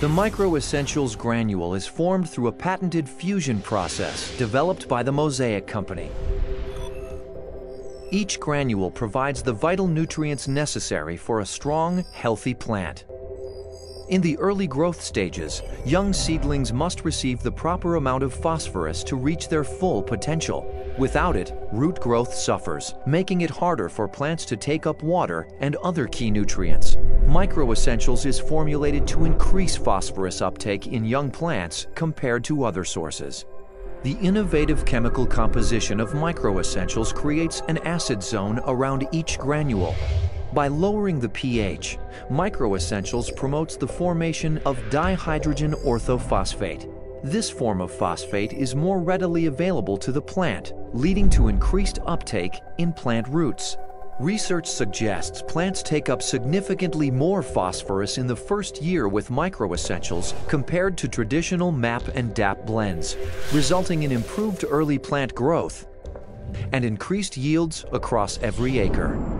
The MicroEssentials granule is formed through a patented fusion process developed by the Mosaic Company. Each granule provides the vital nutrients necessary for a strong, healthy plant. In the early growth stages, young seedlings must receive the proper amount of phosphorus to reach their full potential. Without it, root growth suffers, making it harder for plants to take up water and other key nutrients. MicroEssentials is formulated to increase phosphorus uptake in young plants compared to other sources. The innovative chemical composition of MicroEssentials creates an acid zone around each granule, by lowering the pH, MicroEssentials promotes the formation of dihydrogen orthophosphate. This form of phosphate is more readily available to the plant, leading to increased uptake in plant roots. Research suggests plants take up significantly more phosphorus in the first year with MicroEssentials compared to traditional MAP and DAP blends, resulting in improved early plant growth and increased yields across every acre.